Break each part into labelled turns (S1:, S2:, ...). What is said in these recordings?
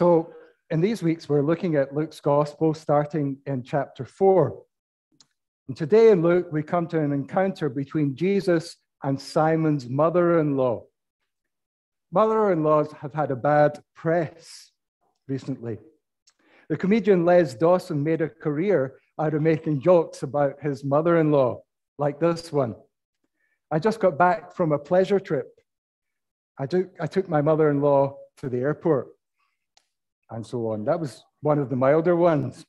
S1: So, in these weeks, we're looking at Luke's gospel starting in chapter 4. And today in Luke, we come to an encounter between Jesus and Simon's mother in law. Mother in laws have had a bad press recently. The comedian Les Dawson made a career out of making jokes about his mother in law, like this one. I just got back from a pleasure trip. I took, I took my mother in law to the airport and so on. That was one of the milder ones.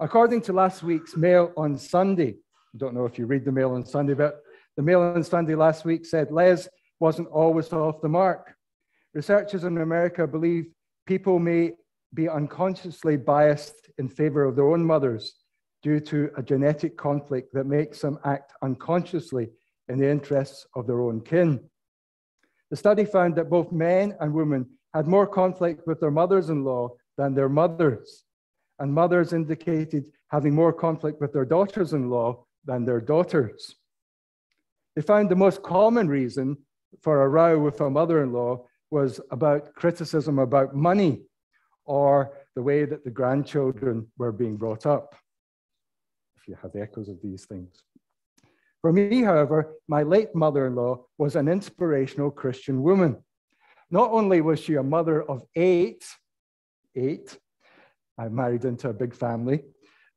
S1: According to last week's Mail on Sunday, I don't know if you read the Mail on Sunday, but the Mail on Sunday last week said Les wasn't always off the mark. Researchers in America believe people may be unconsciously biased in favor of their own mothers due to a genetic conflict that makes them act unconsciously in the interests of their own kin. The study found that both men and women had more conflict with their mothers in law than their mothers. And mothers indicated having more conflict with their daughters in law than their daughters. They found the most common reason for a row with a mother in law was about criticism about money or the way that the grandchildren were being brought up. If you have echoes of these things. For me, however, my late mother in law was an inspirational Christian woman. Not only was she a mother of eight, eight, I married into a big family,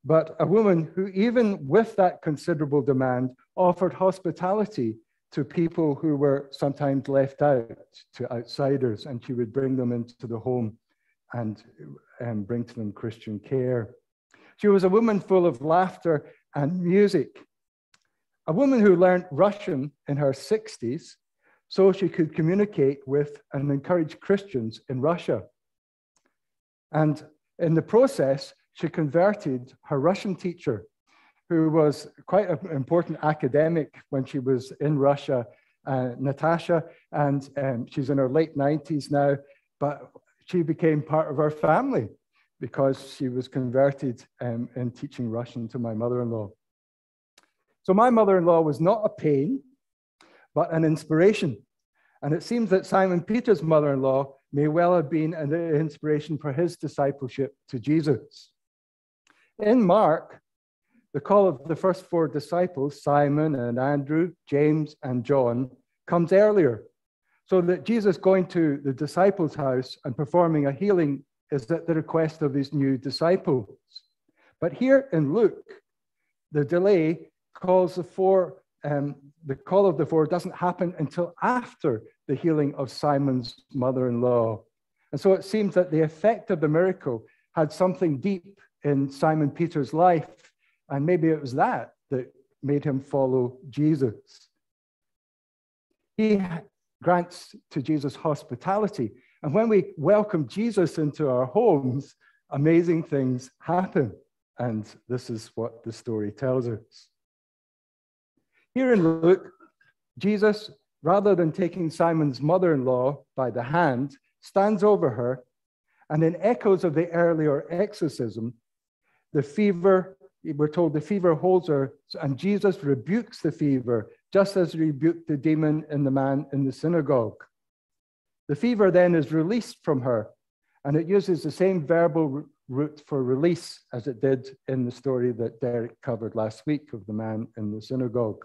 S1: but a woman who, even with that considerable demand, offered hospitality to people who were sometimes left out, to outsiders, and she would bring them into the home and, and bring to them Christian care. She was a woman full of laughter and music, a woman who learned Russian in her 60s so she could communicate with and encourage Christians in Russia. And in the process, she converted her Russian teacher, who was quite an important academic when she was in Russia, uh, Natasha, and um, she's in her late 90s now, but she became part of our family because she was converted um, in teaching Russian to my mother in law. So, my mother in law was not a pain, but an inspiration. And it seems that Simon Peter's mother in law may well have been an inspiration for his discipleship to Jesus. In Mark, the call of the first four disciples, Simon and Andrew, James and John, comes earlier. So that Jesus going to the disciples' house and performing a healing is at the request of his new disciples. But here in Luke, the delay calls the four um, the call of the four doesn't happen until after the healing of Simon's mother in law. And so it seems that the effect of the miracle had something deep in Simon Peter's life. And maybe it was that that made him follow Jesus. He grants to Jesus hospitality. And when we welcome Jesus into our homes, amazing things happen. And this is what the story tells us. Here in Luke, Jesus, rather than taking Simon's mother in law by the hand, stands over her, and in echoes of the earlier exorcism, the fever, we're told the fever holds her, and Jesus rebukes the fever, just as he rebuked the demon in the man in the synagogue. The fever then is released from her, and it uses the same verbal root for release as it did in the story that Derek covered last week of the man in the synagogue.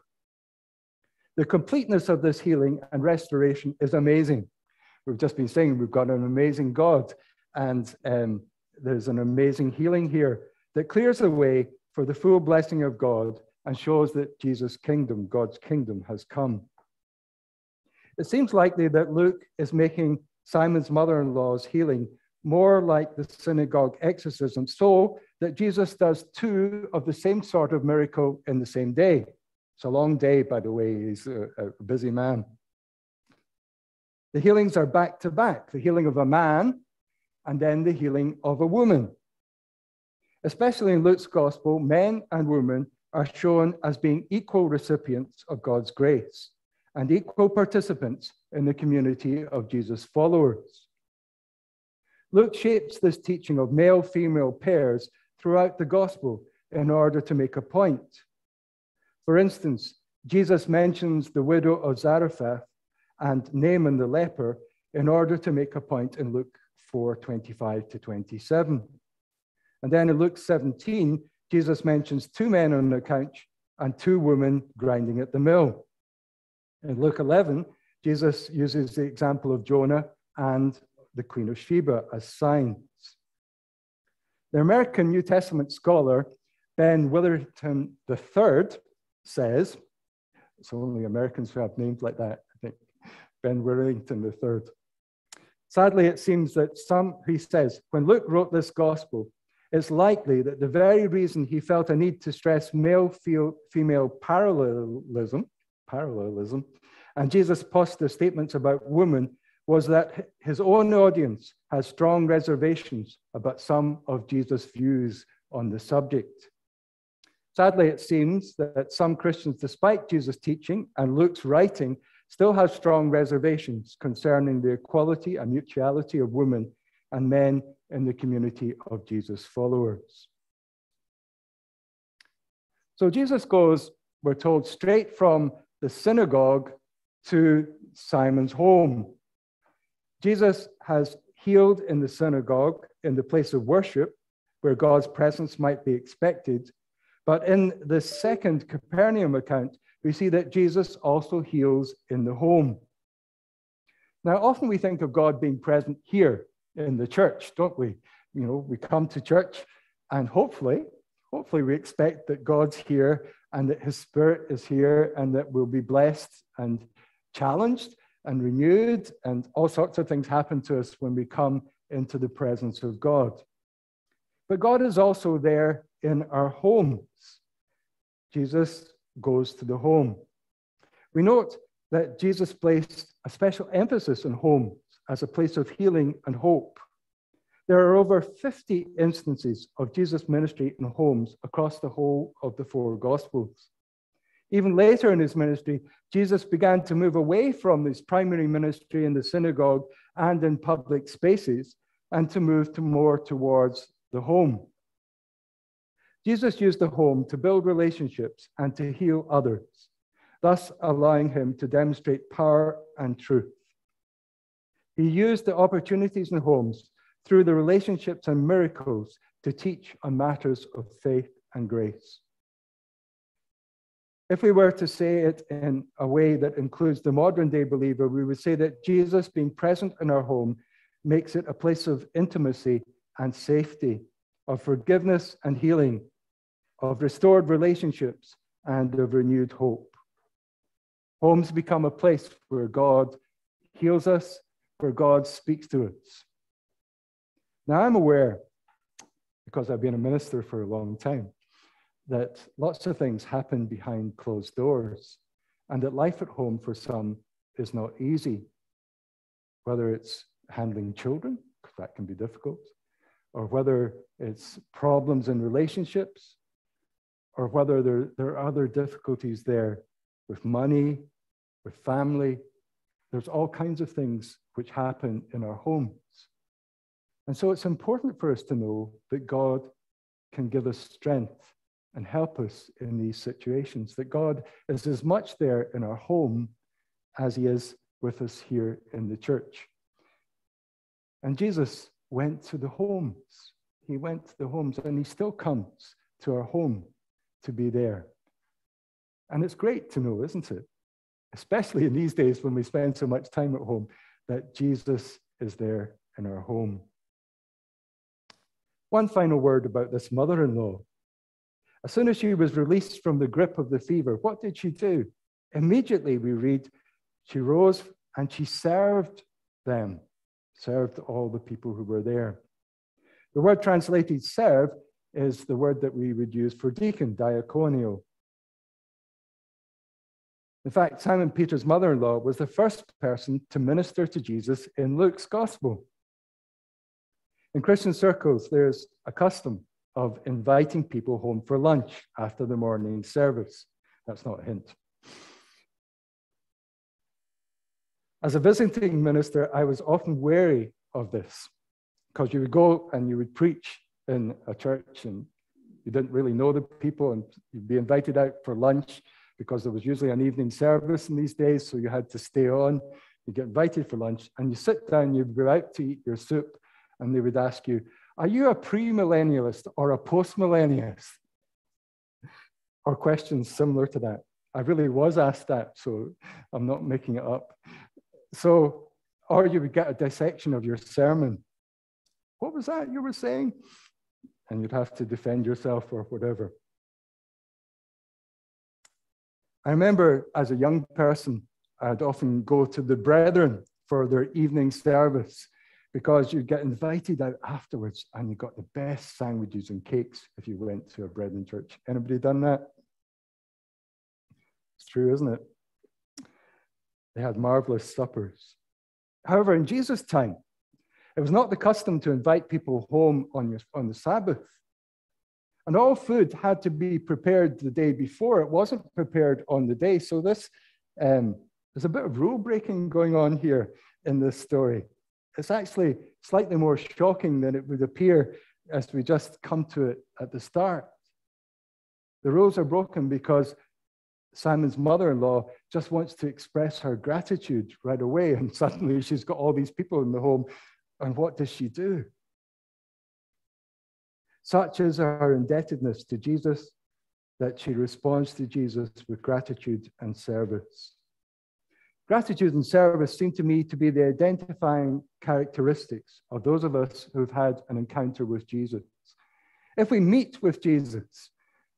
S1: The completeness of this healing and restoration is amazing. We've just been saying we've got an amazing God, and um, there's an amazing healing here that clears the way for the full blessing of God and shows that Jesus' kingdom, God's kingdom, has come. It seems likely that Luke is making Simon's mother in law's healing more like the synagogue exorcism, so that Jesus does two of the same sort of miracle in the same day. It's a long day, by the way. He's a, a busy man. The healings are back to back the healing of a man and then the healing of a woman. Especially in Luke's gospel, men and women are shown as being equal recipients of God's grace and equal participants in the community of Jesus' followers. Luke shapes this teaching of male female pairs throughout the gospel in order to make a point. For instance, Jesus mentions the widow of Zarephath and Naaman the leper in order to make a point in Luke 4 25 to 27. And then in Luke 17, Jesus mentions two men on the couch and two women grinding at the mill. In Luke 11, Jesus uses the example of Jonah and the Queen of Sheba as signs. The American New Testament scholar Ben Witherington III says, it's only Americans who have names like that, I think, Ben Witherington III. Sadly, it seems that some, he says, when Luke wrote this gospel, it's likely that the very reason he felt a need to stress male female parallelism, parallelism, and Jesus' positive statements about women was that his own audience has strong reservations about some of Jesus' views on the subject. Sadly, it seems that some Christians, despite Jesus' teaching and Luke's writing, still have strong reservations concerning the equality and mutuality of women and men in the community of Jesus' followers. So Jesus goes, we're told, straight from the synagogue to Simon's home. Jesus has healed in the synagogue, in the place of worship, where God's presence might be expected. But in the second Capernaum account, we see that Jesus also heals in the home. Now, often we think of God being present here in the church, don't we? You know, we come to church and hopefully, hopefully we expect that God's here and that his spirit is here and that we'll be blessed and challenged and renewed and all sorts of things happen to us when we come into the presence of God. But God is also there in our homes. Jesus goes to the home. We note that Jesus placed a special emphasis on homes as a place of healing and hope. There are over 50 instances of Jesus' ministry in homes across the whole of the four Gospels. Even later in his ministry, Jesus began to move away from his primary ministry in the synagogue and in public spaces and to move to more towards the home. Jesus used the home to build relationships and to heal others, thus allowing him to demonstrate power and truth. He used the opportunities in homes through the relationships and miracles to teach on matters of faith and grace. If we were to say it in a way that includes the modern day believer, we would say that Jesus being present in our home makes it a place of intimacy and safety, of forgiveness and healing, of restored relationships and of renewed hope. Homes become a place where God heals us, where God speaks to us. Now, I'm aware, because I've been a minister for a long time, that lots of things happen behind closed doors, and that life at home for some is not easy, whether it's handling children, because that can be difficult, or whether it's problems in relationships, or whether there, there are other difficulties there with money, with family. There's all kinds of things which happen in our homes. And so it's important for us to know that God can give us strength and help us in these situations, that God is as much there in our home as he is with us here in the church. And Jesus went to the homes. He went to the homes and he still comes to our home to be there. And it's great to know, isn't it? Especially in these days when we spend so much time at home, that Jesus is there in our home. One final word about this mother in law. As soon as she was released from the grip of the fever, what did she do? Immediately, we read, she rose and she served them, served all the people who were there. The word translated serve is the word that we would use for deacon, diaconio. In fact, Simon Peter's mother in law was the first person to minister to Jesus in Luke's gospel. In Christian circles, there's a custom of inviting people home for lunch after the morning service. That's not a hint. As a visiting minister, I was often wary of this because you would go and you would preach in a church and you didn't really know the people and you'd be invited out for lunch because there was usually an evening service in these days, so you had to stay on you get invited for lunch, and you sit down, you'd be out to eat your soup, and they would ask you, Are you a premillennialist or a postmillennialist? Or questions similar to that. I really was asked that, so I'm not making it up. So, or you would get a dissection of your sermon. What was that you were saying? And you'd have to defend yourself or whatever. I remember as a young person, I'd often go to the brethren for their evening service because you'd get invited out afterwards and you got the best sandwiches and cakes if you went to a brethren church. Anybody done that? It's true, isn't it? They had marvelous suppers. However, in Jesus' time, it was not the custom to invite people home on, your, on the Sabbath. And all food had to be prepared the day before. It wasn't prepared on the day. So this um, there's a bit of rule breaking going on here in this story. It's actually slightly more shocking than it would appear as we just come to it at the start. The rules are broken because Simon's mother in law just wants to express her gratitude right away, and suddenly she's got all these people in the home. And what does she do? Such is her indebtedness to Jesus that she responds to Jesus with gratitude and service. Gratitude and service seem to me to be the identifying characteristics of those of us who've had an encounter with Jesus. If we meet with Jesus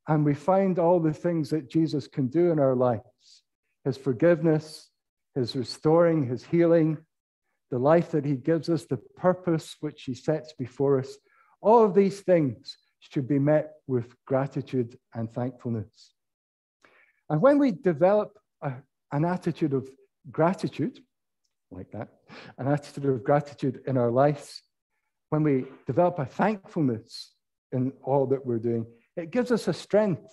S1: and we find all the things that Jesus can do in our lives his forgiveness, his restoring, his healing, the life that he gives us, the purpose which he sets before us all of these things should be met with gratitude and thankfulness. And when we develop a, an attitude of gratitude, like that, an attitude of gratitude in our lives, when we develop a thankfulness in all that we're doing, it gives us a strength.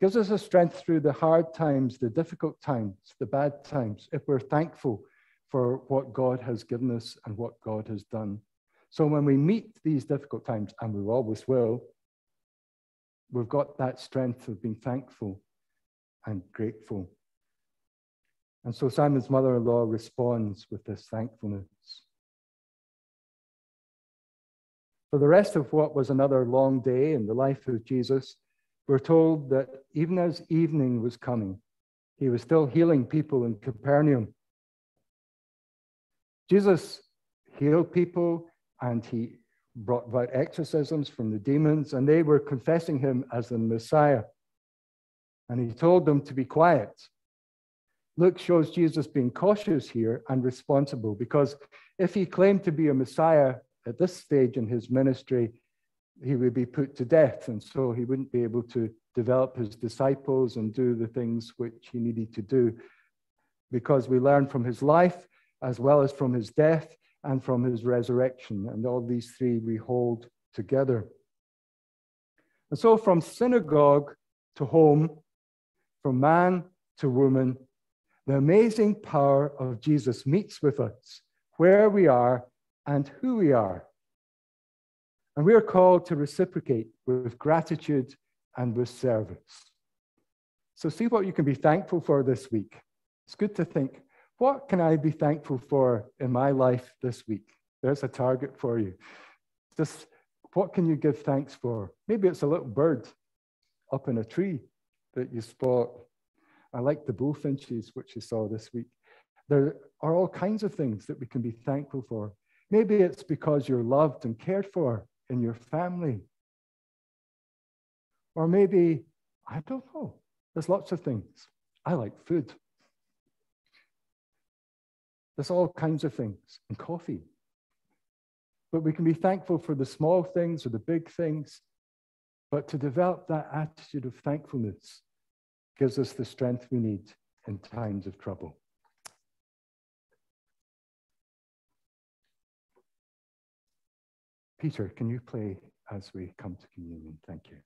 S1: Gives us a strength through the hard times, the difficult times, the bad times, if we're thankful for what God has given us and what God has done. So when we meet these difficult times, and we always will, we've got that strength of being thankful and grateful. And so Simon's mother in law responds with this thankfulness. For the rest of what was another long day in the life of Jesus, we're told that even as evening was coming, he was still healing people in Capernaum. Jesus healed people, and he brought about exorcisms from the demons, and they were confessing him as the Messiah. And he told them to be quiet. Luke shows Jesus being cautious here and responsible because if he claimed to be a Messiah at this stage in his ministry, he would be put to death. And so he wouldn't be able to develop his disciples and do the things which he needed to do. Because we learn from his life as well as from his death and from his resurrection. And all these three we hold together. And so, from synagogue to home, from man to woman, the amazing power of Jesus meets with us where we are and who we are. And we are called to reciprocate with gratitude and with service. So, see what you can be thankful for this week. It's good to think what can I be thankful for in my life this week? There's a target for you. Just what can you give thanks for? Maybe it's a little bird up in a tree that you spot. I like the bullfinches, which you saw this week. There are all kinds of things that we can be thankful for. Maybe it's because you're loved and cared for in your family. Or maybe, I don't know, there's lots of things. I like food. There's all kinds of things, and coffee. But we can be thankful for the small things or the big things. But to develop that attitude of thankfulness gives us the strength we need in times of trouble. Peter, can you play as we come to communion? Thank you.